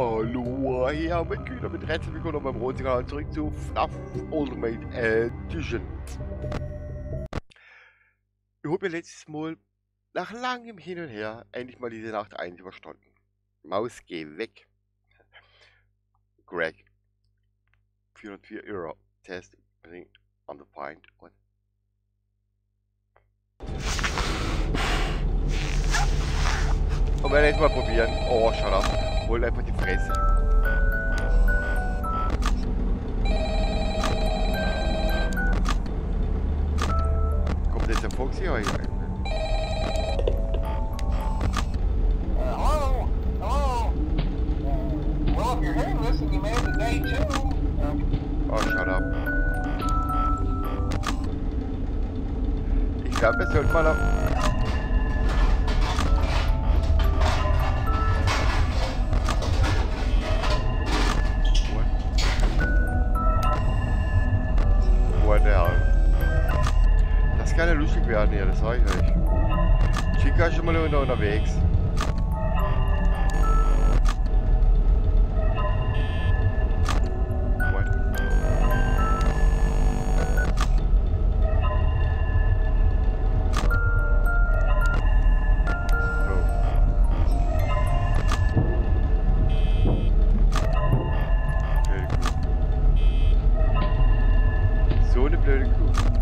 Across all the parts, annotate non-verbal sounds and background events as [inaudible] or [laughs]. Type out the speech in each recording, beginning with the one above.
Hallo, hier mit Kühner mit herzlich willkommen beim Rosenkanal zurück zu FNAF Ultimate Edition. Ich habe mir letztes Mal nach langem Hin und Her endlich mal diese Nacht 1 überstanden. Maus, geh weg. Greg. 404 Euro. Test. Bring on the point. What? Und wir jetzt mal probieren. Oh, shut up. Hol einfach die Fresse. Kommt jetzt der Foxy rein? Oh, shut up. Ich glaube, wir sollten mal auf... Hell? Das kann ja lustig werden hier, das sag ich euch. Chica ist schon mal unter unterwegs. Kuh. So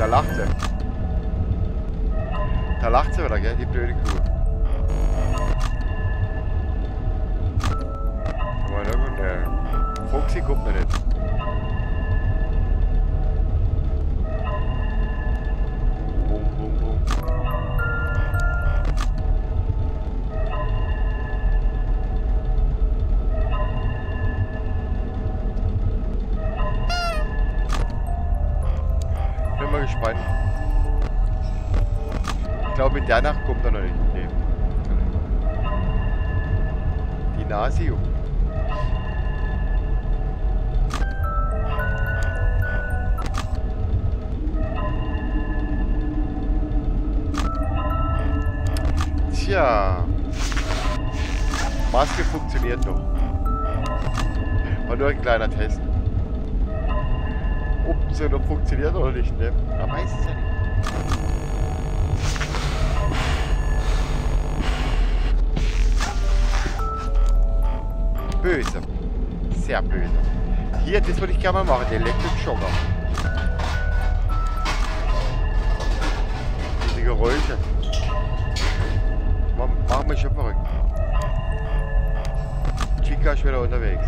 da lacht sie. Da lacht sie wieder, gell, die blöde Kuh. Na gut, der Foxy kommt mir nicht. Glaube, in der Nacht kommt er noch nicht. Nee. Die Nase juckt. Tja. Maske funktioniert doch. War nur ein kleiner Test. Ob sie noch funktioniert oder nicht, ne? Man weiß es ja nicht. Böse. Sehr böse. Hier, das würde ich gerne mal machen, den Electric Schocker. Diese Geräusche. Ma- Machen mich schon verrückt. Chica ist wieder unterwegs.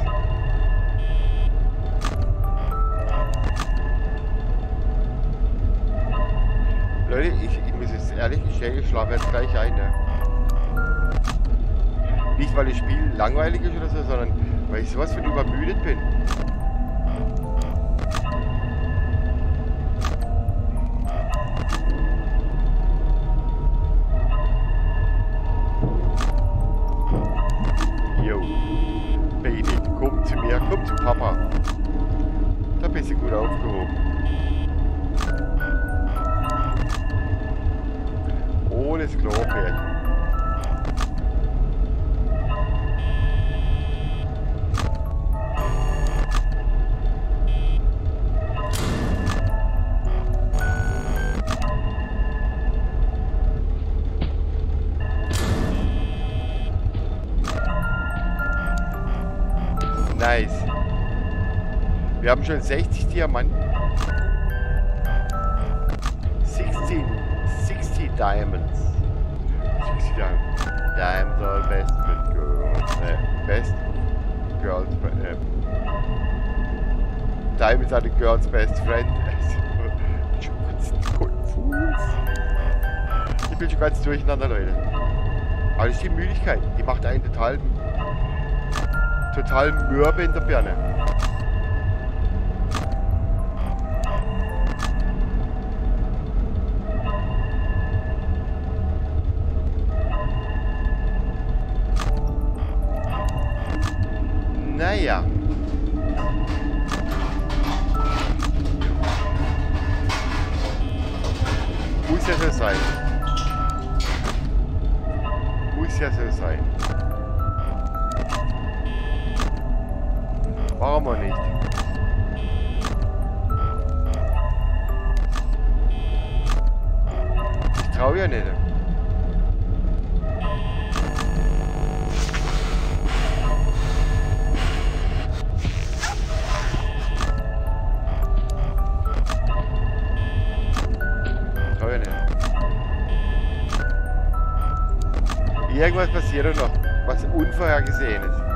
Leute, ich, ich muss jetzt ehrlich gestehen, ich schlafe jetzt gleich ein. Ne? Nicht, weil das Spiel langweilig ist oder so, sondern weil ich sowas von übermüdet bin. Nice. Wir haben schon 60 Diamanten. 16, 60 Diamonds. 60 Diamonds. Diamonds are best with girls. best girl's friend. Ähm, Time is eine girl's best friend. Ich bin schon ganz. Ich bin schon ganz durcheinander, Leute. Aber das ist die Müdigkeit. Die macht einen total, total mürbe in der Birne. Naja. Muss ja so sein. Muss ja so sein. Warum auch nicht? Ich trau ja nicht. Irgendwas passiert noch, was unvorhergesehen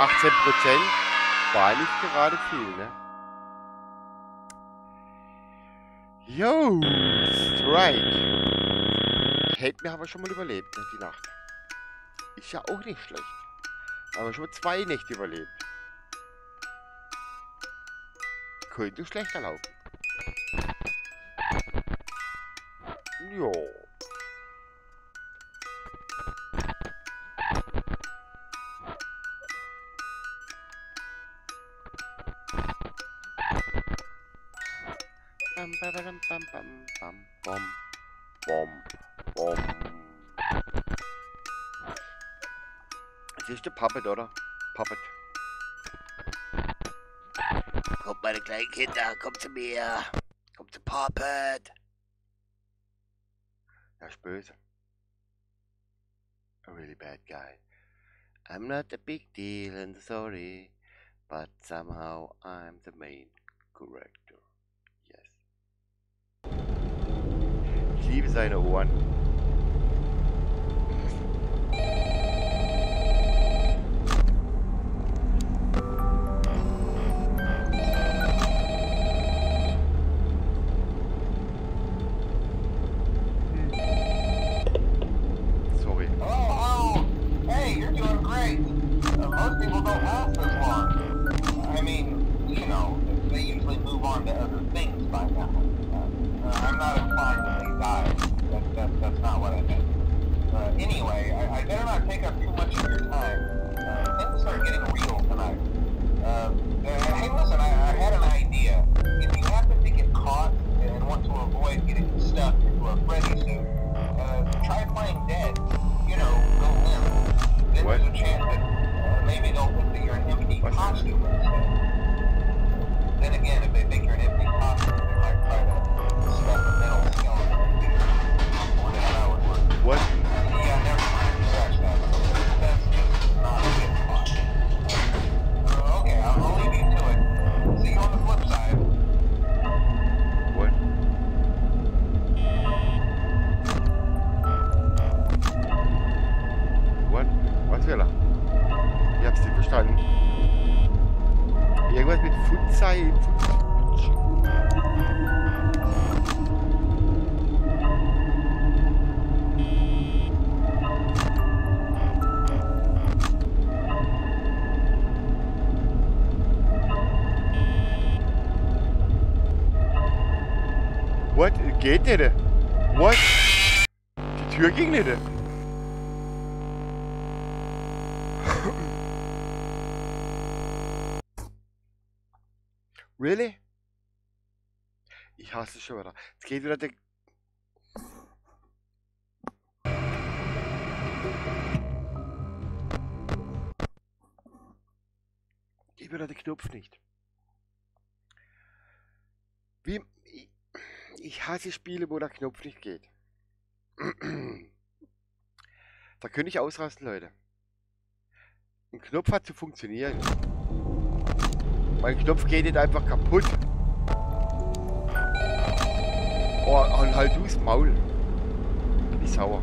18% war nicht gerade viel, ne? Yo, Strike. Hätten wir aber schon mal überlebt, ne, die Nacht. Ist ja auch nicht schlecht. Haben wir schon mal zwei Nächte überlebt. Könnte schlechter laufen. Jo. Bam, ba, ba, dam, bam, bam, bam, bom, bom, bom. Das ist der Puppet, oder? Puppet. Kommt meine kleinen Kinder, kommt zu mir. Kommt zu Puppet. Er ist böse. A really bad guy. I'm not a big deal in the story, but somehow I'm the main character. Liebe seine Ohren. Sorry. Oh, oh, hey, you're doing great. Uh, most people don't last Geht nicht. What? Die Tür ging nicht. Really? Ich hasse es schon wieder. Jetzt geht wieder der... Geht wieder der Knopf nicht. Wie... Ich, hasse Spiele, wo der Knopf nicht geht. Da könnte ich ausrasten, Leute. Ein Knopf hat zu funktionieren. Mein Knopf geht nicht einfach kaputt. Oh, und halt du's Maul. Bin ich sauer.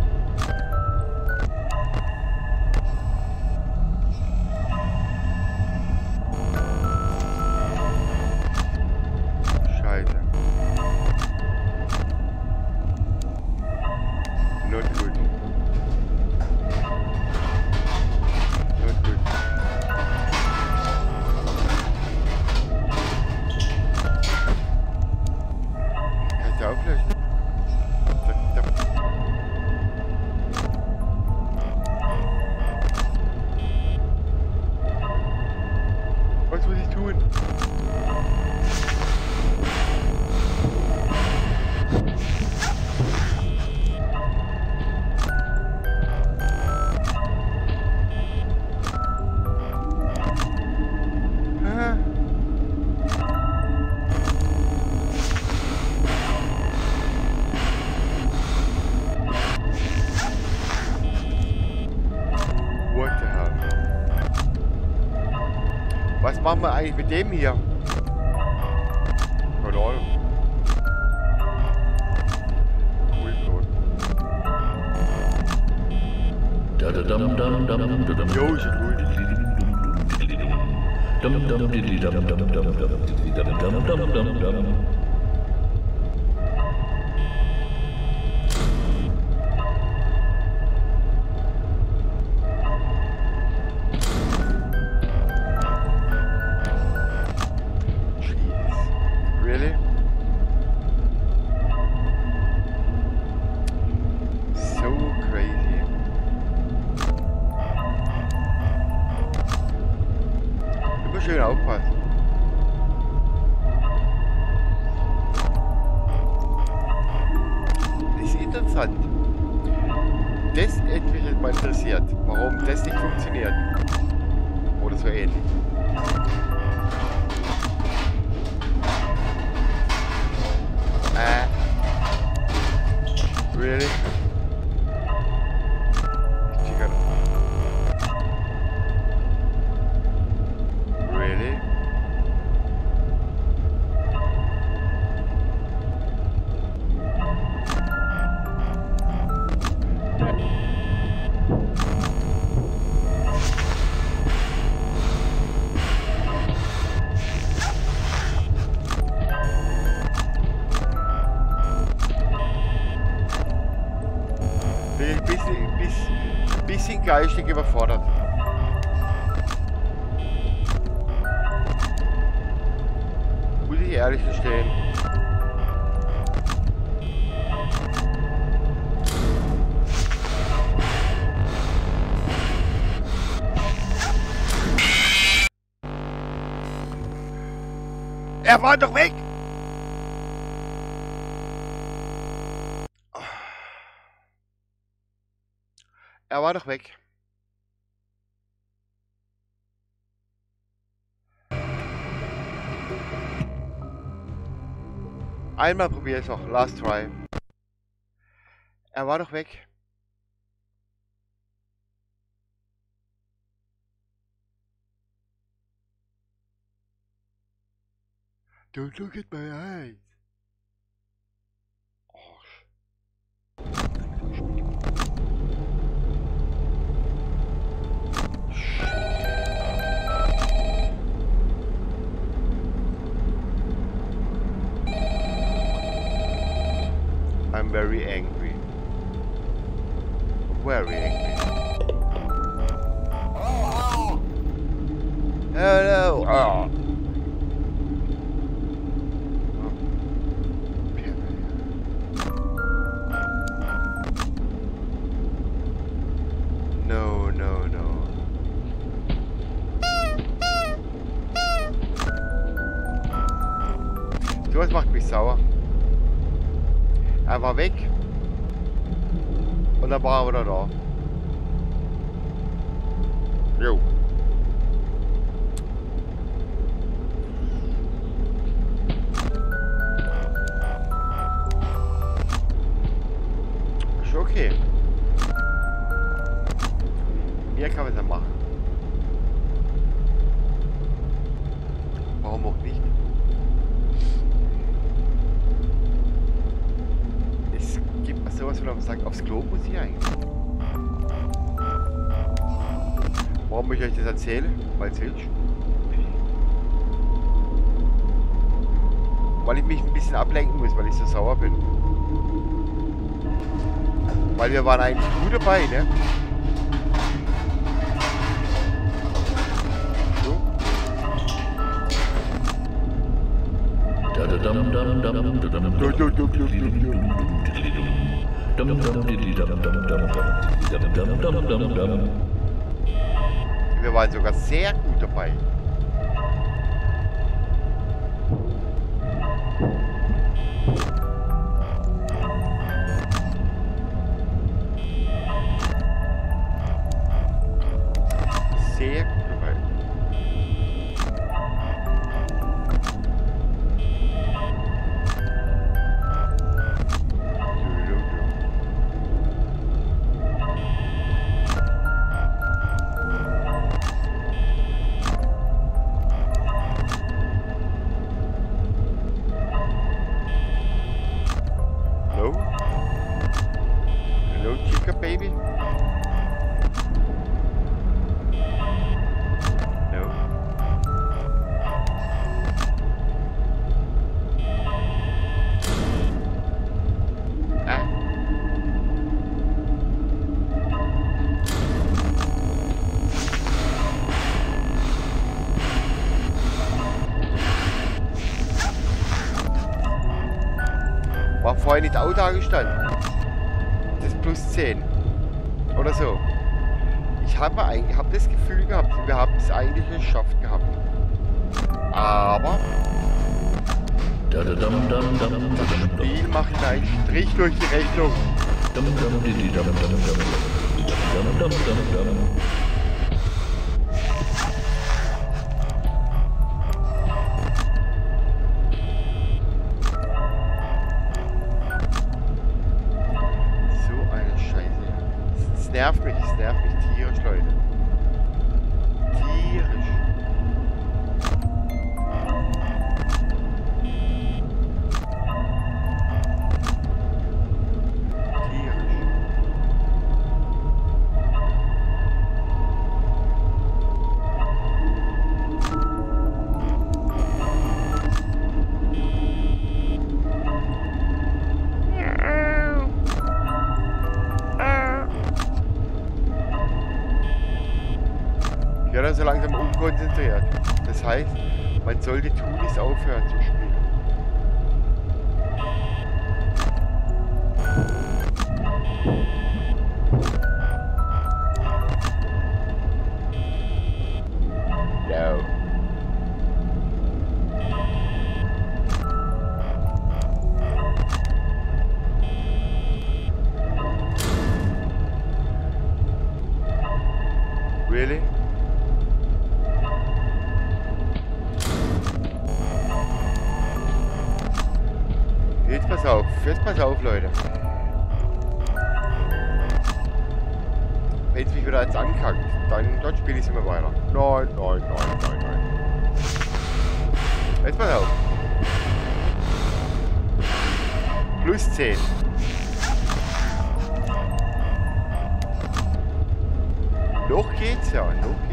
Machen überfordert. Muss ich ehrlich gestehen. Er war doch weg! Er war doch weg. Einmal probier es noch. Last try. Er war doch weg. Don't look at my eyes. I'm very angry. Very angry. Oh, oh. Hello. Oh. Und dann Es hilft. Weil ich mich ein bisschen ablenken muss, weil ich so sauer bin. Weil wir waren eigentlich gut dabei, ne? So. Wir waren sogar sehr gut dabei. Hello, chica baby? No? Ah. War vorhin nicht da gestanden. Das ist plus 10. Oder so. Ich habe eigentlich hab das Gefühl gehabt, wir haben es eigentlich geschafft gehabt. Aber das Spiel macht einen Strich durch die Rechnung. Ja, dann so langsam unkonzentriert. Das heißt, man sollte tunlichst aufhören zu spielen. No. Jetzt pass auf. Plus 10. Noch geht's ja, noch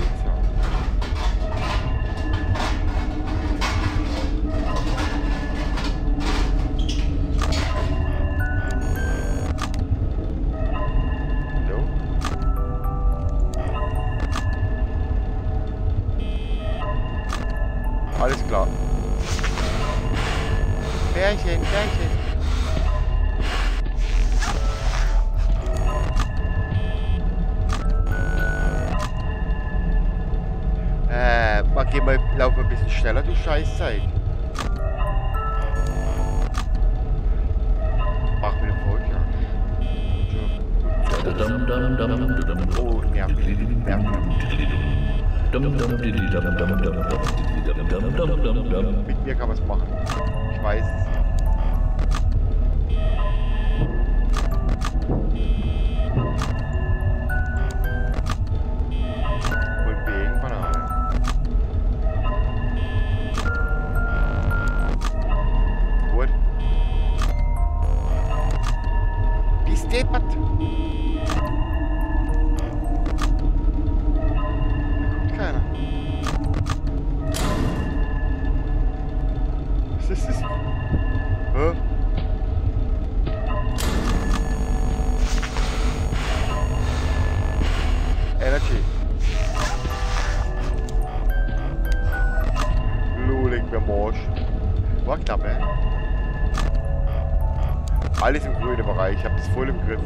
Mit mir kann man es machen. Ich weiß es. Das voll im Griff.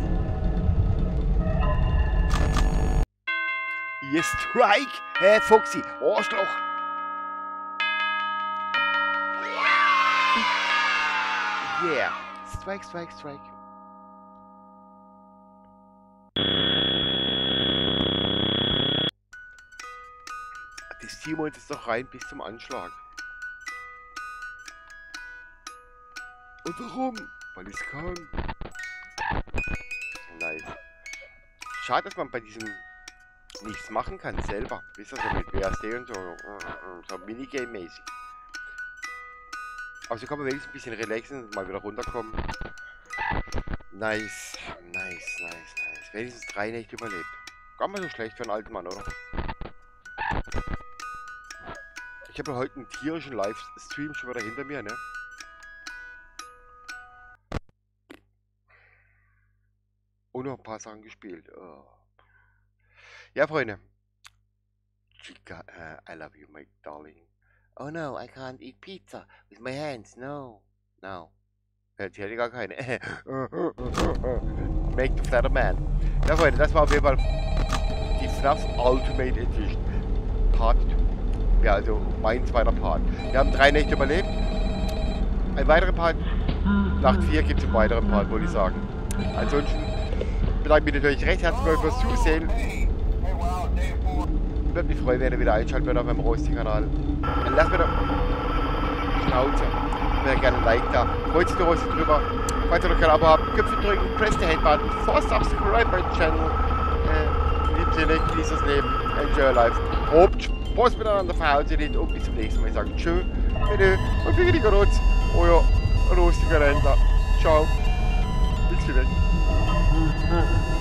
Yes, Strike! Äh, Foxy, Arschloch! Yeah! Strike, strike, strike. Das ziehen wir uns jetzt noch rein bis zum Anschlag. Und warum? Weil ich es kann. Schade, dass man bei diesem nichts machen kann selber. Wisst ihr, so mit WASD und so, äh, so Minigame-mäßig. Aber so kann man wenigstens ein bisschen relaxen und mal wieder runterkommen. Nice, nice, nice, nice. Wenigstens drei Nächte überlebt. Gar mal so schlecht für einen alten Mann, oder? Ich habe heute einen tierischen Livestream schon wieder hinter mir, ne? Und noch ein paar Sachen gespielt. Oh. Ja, Freunde. Chica, uh, I love you, my darling. Oh no, I can't eat pizza with my hands. No, no. Jetzt hätte gar keine. [laughs] Make the flatter man. Ja, Freunde, das war auf jeden Fall die FNAF Ultimate Edition. Part 2. Ja, also mein zweiter Part. Wir haben drei Nächte überlebt. Ein weiterer Part. Nacht 4 gibt es einen weiteren Part, wollte ich sagen. Ansonsten bedanke mich natürlich recht herzlich bei fürs Zusehen. Ich Würde mich freuen, wenn ihr wieder einschaltet werdet auf meinem Rosti-Kanal. Lasst mir doch Schnauze. Mir gerne ein Like da. Freut sich der Rosti drüber. Falls ihr noch kein Abo habt, Köpfe drücken, press the Hate-Button, for subscribe my channel. Äh, liebt ihr nicht, genießt das Leben, enjoy your life. Habt Spaß miteinander, verhauen Sie nicht und bis zum nächsten Mal. Ich sage tschö, bitte und für die Rotz, euer Rosti-Kalender. Ciao. Bis wieder. 嗯。